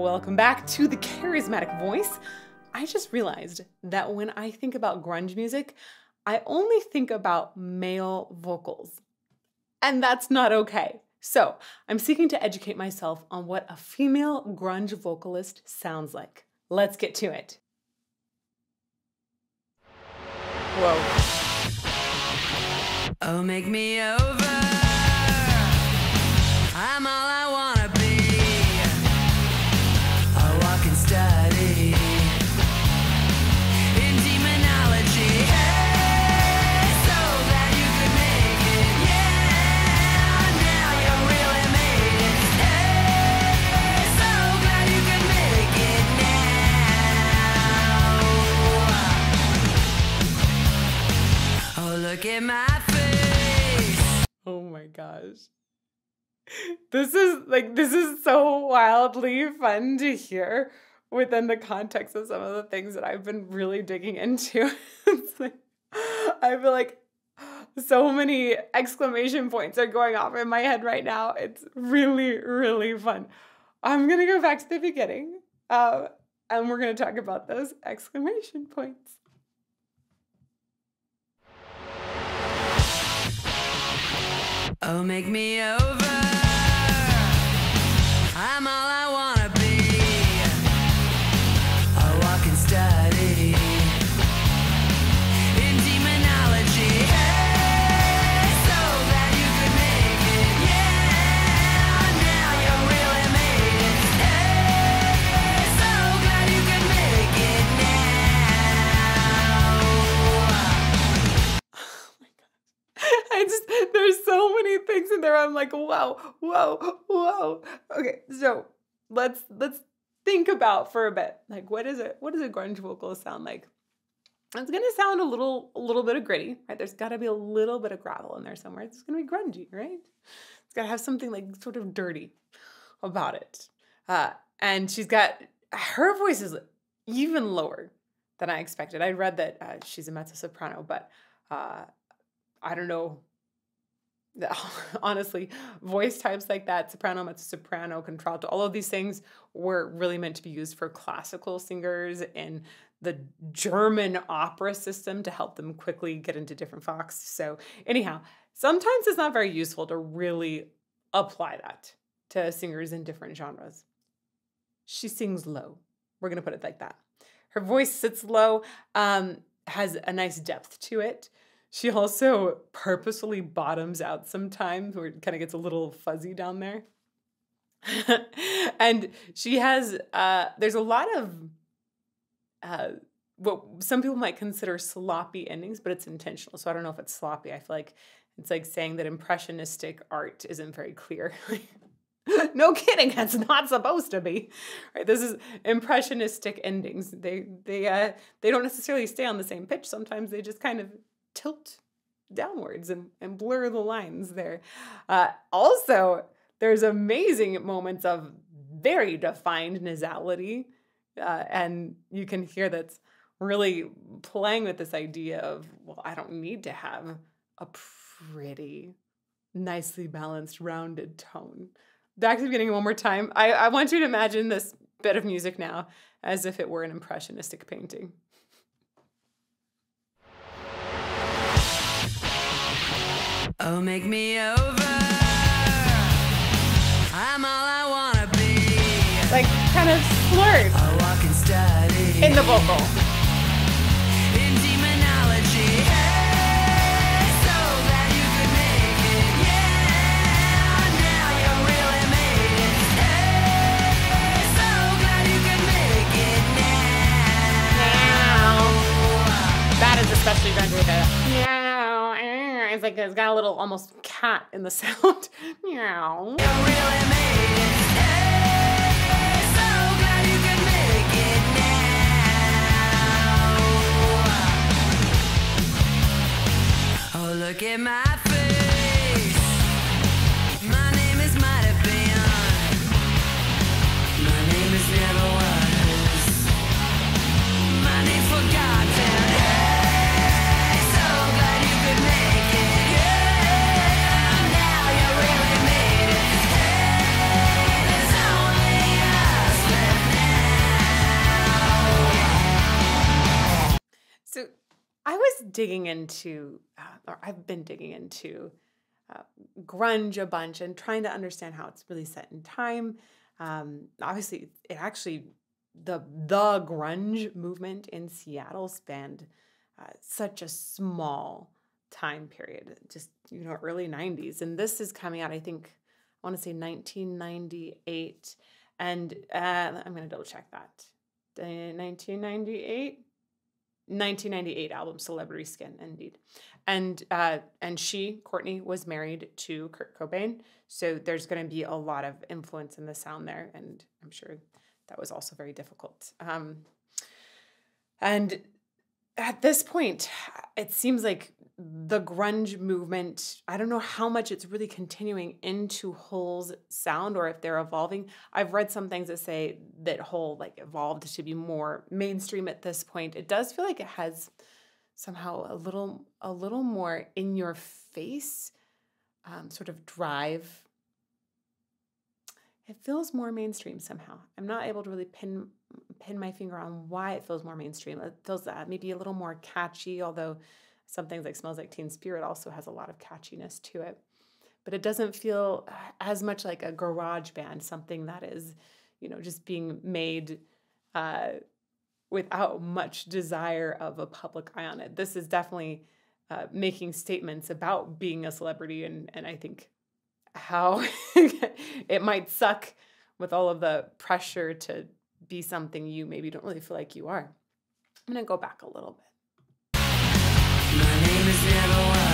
Welcome back to the Charismatic Voice. I just realized that when I think about grunge music, I only think about male vocals. And that's not okay. So I'm seeking to educate myself on what a female grunge vocalist sounds like. Let's get to it. Whoa. Oh, make me over. I'm all This is like this is so wildly fun to hear within the context of some of the things that I've been really digging into. like I feel like so many exclamation points are going off in my head right now. It's really, really fun. I'm gonna go back to the beginning, uh, and we're gonna talk about those exclamation points. Oh, make me over. I'm all like, whoa, whoa, whoa. Okay, so let's let's think about for a bit. Like, what is it? What does a grunge vocal sound like? It's gonna sound a little a little bit of gritty, right? There's gotta be a little bit of gravel in there somewhere. It's gonna be grungy, right? It's gotta have something like sort of dirty about it. Uh, and she's got her voice is even lower than I expected. I read that uh, she's a mezzo soprano, but uh, I don't know. Honestly, voice types like that, soprano, mezzo soprano, contralto, all of these things were really meant to be used for classical singers in the German opera system to help them quickly get into different fachs. So, anyhow, sometimes it's not very useful to really apply that to singers in different genres. She sings low. We're going to put it like that. Her voice sits low, um, has a nice depth to it. She also purposefully bottoms out sometimes where it kind of gets a little fuzzy down there. and she has, uh, there's a lot of uh, what some people might consider sloppy endings, but it's intentional. So I don't know if it's sloppy. I feel like it's like saying that impressionistic art isn't very clear. no kidding, that's not supposed to be. Right? This is impressionistic endings. They they uh they don't necessarily stay on the same pitch. Sometimes they just kind of tilt downwards and, and blur the lines there. Uh, also, there's amazing moments of very defined nasality. Uh, and you can hear that's really playing with this idea of, well, I don't need to have a pretty, nicely balanced, rounded tone. Back to the beginning one more time. I, I want you to imagine this bit of music now as if it were an impressionistic painting. Oh, make me over. I'm all I wanna be. Like, kind of slurred oh, A walking study in the vocal. in demonology. Hey, so glad you could make it. Yeah, now you really made it. Hey, so glad you could make it now. That is especially done with it. It's like it's got a little almost cat in the sound. Meow. Oh, look at my face. Digging into, uh, or I've been digging into uh, grunge a bunch and trying to understand how it's really set in time. Um, obviously, it actually the the grunge movement in Seattle spanned uh, such a small time period, just you know early '90s, and this is coming out. I think I want to say 1998, and uh, I'm going to double check that. 1998. 1998 album Celebrity Skin, indeed, and uh, and she Courtney was married to Kurt Cobain, so there's going to be a lot of influence in the sound there, and I'm sure that was also very difficult. Um, and at this point, it seems like the grunge movement, I don't know how much it's really continuing into Hole's sound or if they're evolving. I've read some things that say that Hole like evolved to be more mainstream at this point. It does feel like it has somehow a little a little more in your face um, sort of drive. It feels more mainstream somehow. I'm not able to really pin pin my finger on why it feels more mainstream. It feels uh, maybe a little more catchy, although some things like Smells Like Teen Spirit also has a lot of catchiness to it. But it doesn't feel as much like a garage band, something that is, you know, just being made uh, without much desire of a public eye on it. This is definitely uh, making statements about being a celebrity, and and I think how it might suck with all of the pressure to be something you maybe don't really feel like you are. I'm gonna go back a little bit. Is never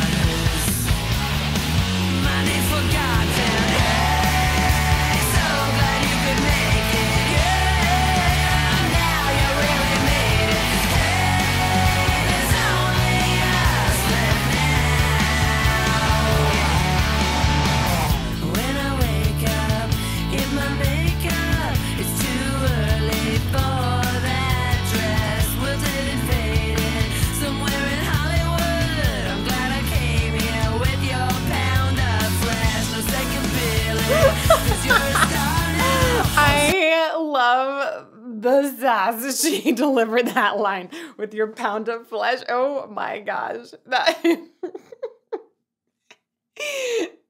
the sass she delivered that line with your pound of flesh. Oh my gosh. That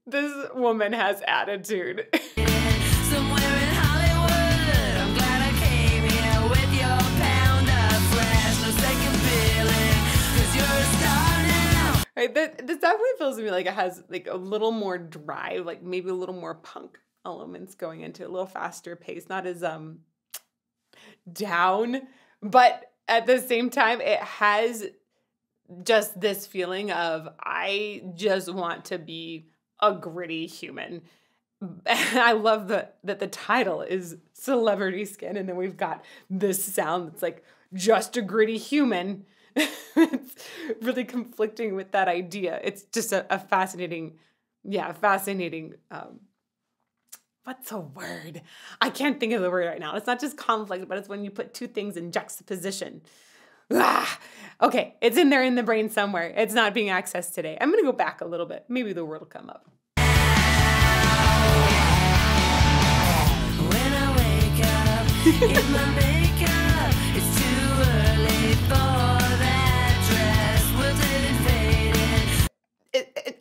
this woman has attitude. Somewhere in Hollywood, I'm glad I came here with your pound of flesh, no second feeling, 'cause you're a star now. Right? That this definitely feels to me like it has like a little more drive, like maybe a little more punk elements going into it, a little faster pace, not as um down, but at the same time, it has just this feeling of I just want to be a gritty human. I love that that the title is Celebrity Skin, and then we've got this sound that's like just a gritty human. it's really conflicting with that idea. It's just a, a fascinating, yeah, fascinating um, what's a word? I can't think of the word right now. It's not just conflict, but it's when you put two things in juxtaposition. Ah, okay, it's in there in the brain somewhere. It's not being accessed today. I'm gonna go back a little bit. Maybe the word will come up. When I wake up,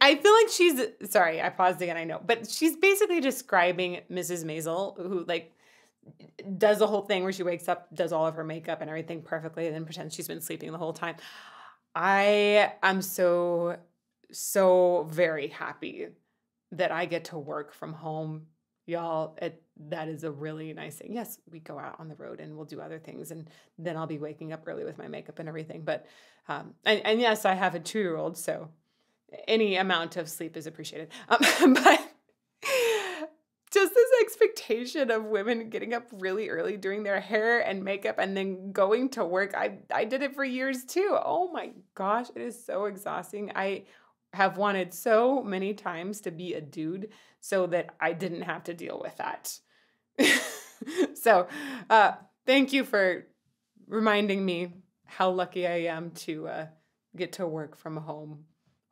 I feel like she's sorry. I paused again. I know, but she's basically describing Mrs. Maisel, who like does the whole thing where she wakes up, does all of her makeup and everything perfectly, and then pretends she's been sleeping the whole time. I am so so very happy that I get to work from home, y'all. It that is a really nice thing. Yes, we go out on the road and we'll do other things, and then I'll be waking up early with my makeup and everything. But um, and, and yes, I have a two year old, so any amount of sleep is appreciated. Um, but just this expectation of women getting up really early, doing their hair and makeup, and then going to work. I I did it for years too. Oh my gosh, it is so exhausting. I have wanted so many times to be a dude so that I didn't have to deal with that. so, uh, thank you for reminding me how lucky I am to uh, get to work from home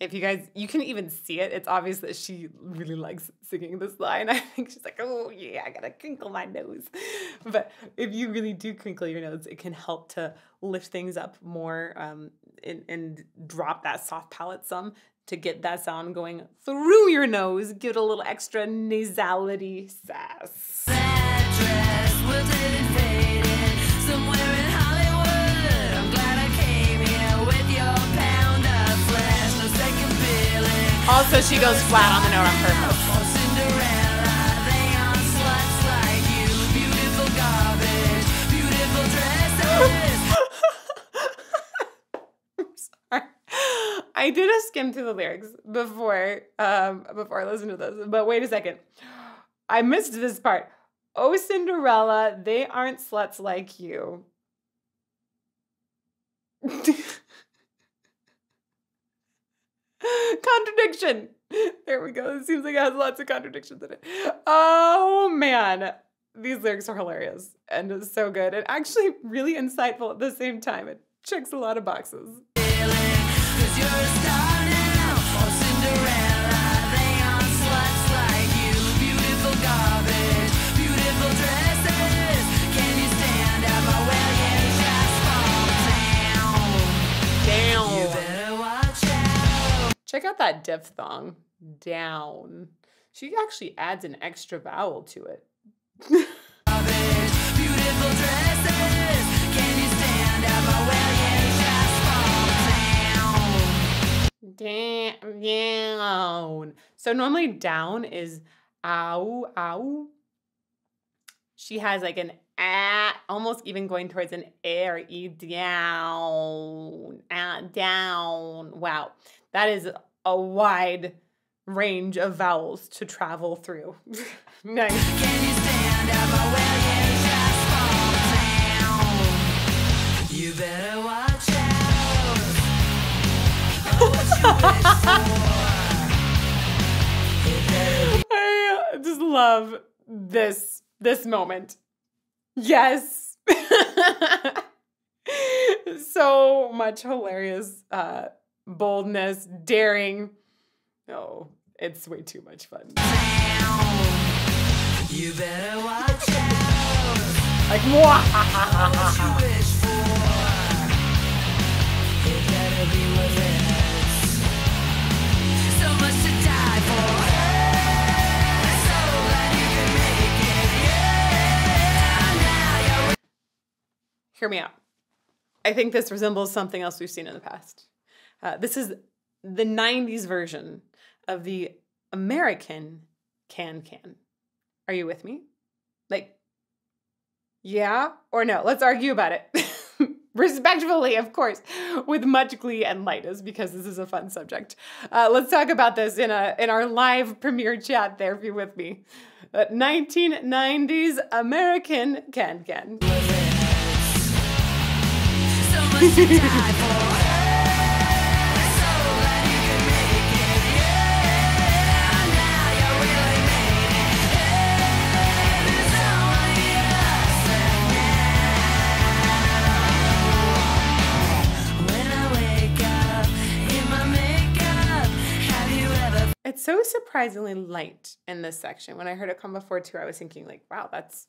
If you guys, you can even see it. It's obvious that she really likes singing this line. I think she's like, oh yeah, I gotta crinkle my nose. But if you really do crinkle your nose, it can help to lift things up more um, and, and drop that soft palate some to get that sound going through your nose. Give it a little extra nasality sass. Also, she goes flat on the note on purpose. I did a skim through the lyrics before um before I listened to this, but wait a second. I missed this part. Oh Cinderella, they aren't sluts like you. Contradiction. There we go. It seems like it has lots of contradictions in it. Oh man. These lyrics are hilarious and so good and actually really insightful at the same time. It checks a lot of boxes. Check out that diphthong. Down. She actually adds an extra vowel to it. Down. So normally down is ow, ow. She has like an ah, almost even going towards an air e down, ah, down. Wow, that is a wide range of vowels to travel through. nice. Can you stand up? Well, you just fall down. You better watch out. What you wish for. It better be I just love this this moment. Yes. so much hilarious uh boldness, daring. Oh, it's way too much fun. You better watch out. Like What you wish for. It better be worth it. So much to die for. So glad you can make it. Yeah. Now you're Hear me out. I think this resembles something else we've seen in the past. Uh, this is the 90s version of the American can can. Are you with me? Like, yeah or no? Let's argue about it. Respectfully, of course, with much glee and lightness, because this is a fun subject. Uh, let's talk about this in a in our live premiere chat. There, if you're with me, uh, 1990s American can can. So surprisingly light in this section. When I heard it come before too, I was thinking like, wow, that's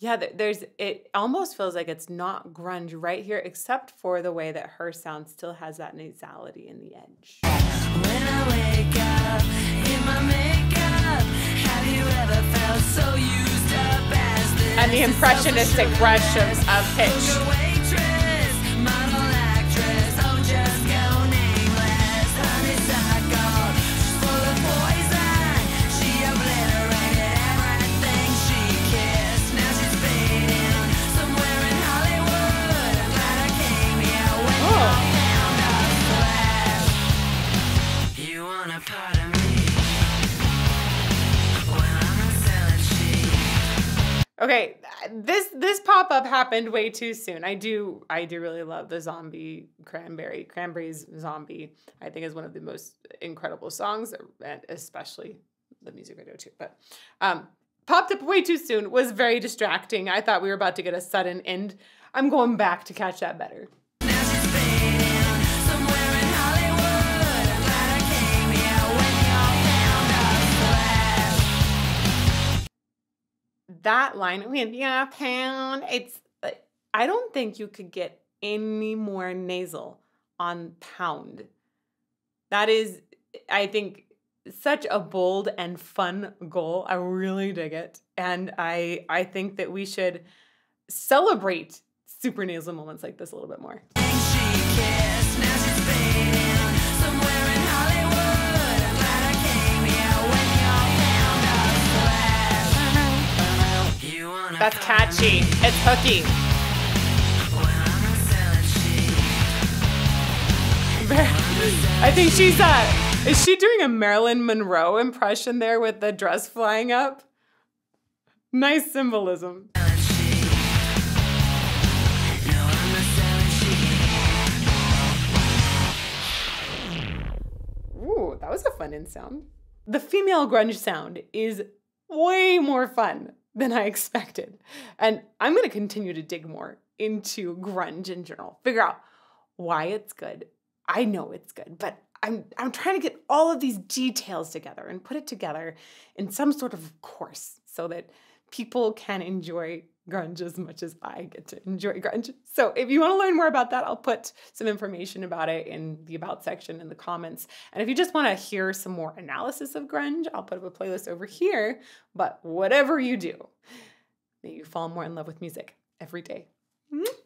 yeah. There's it almost feels like it's not grunge right here, except for the way that her sound still has that nasality in the edge. When I wake up in my makeup, have you ever felt so used up as this? And the impressionistic rush of, of pitch. Okay, this this pop up happened way too soon. I do I do really love the zombie cranberry cranberries zombie. I think is one of the most incredible songs, and especially the music video too. But um, popped up way too soon, was very distracting. I thought we were about to get a sudden end. I'm going back to catch that better. That line, when yeah, pound, it's, uh, I don't think you could get any more nasal on pound. That is, I think, such a bold and fun goal. I really dig it. And I I think that we should celebrate super nasal moments like this a little bit more. That's catchy. It's hooky. I think she's uh is she doing a Marilyn Monroe impression there with the dress flying up? Nice symbolism. Ooh, that was a fun in sound. The female grunge sound is way more fun than I expected. And I'm going to continue to dig more into grunge in general, figure out why it's good. I know it's good, but I'm I'm trying to get all of these details together and put it together in some sort of course so that people can enjoy grunge as much as I get to enjoy grunge. So if you want to learn more about that, I'll put some information about it in the about section in the comments. And if you just want to hear some more analysis of grunge, I'll put up a playlist over here. But whatever you do, may you fall more in love with music every day. Mm-hmm.